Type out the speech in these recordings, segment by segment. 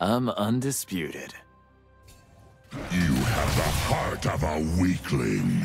I'm undisputed. You have the heart of a weakling.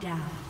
Down.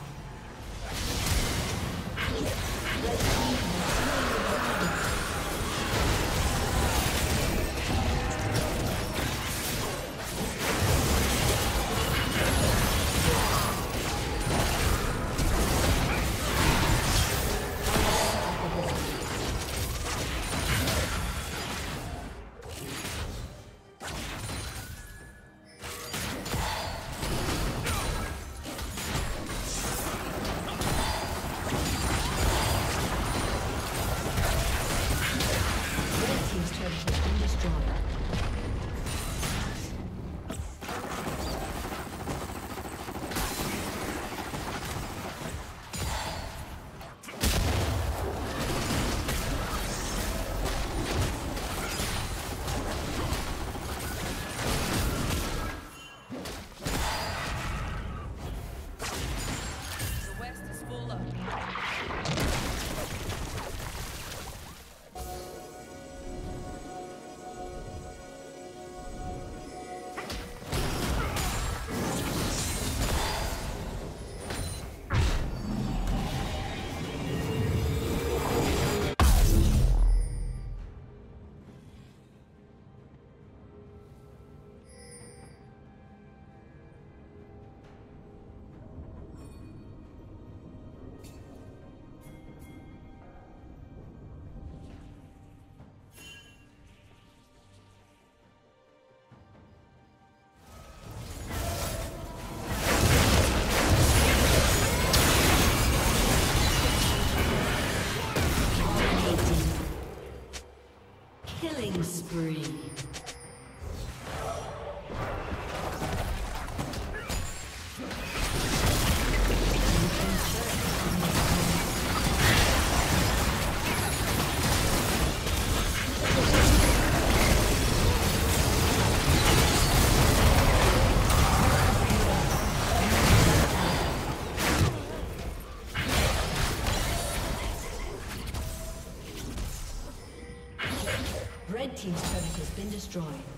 Destroyed.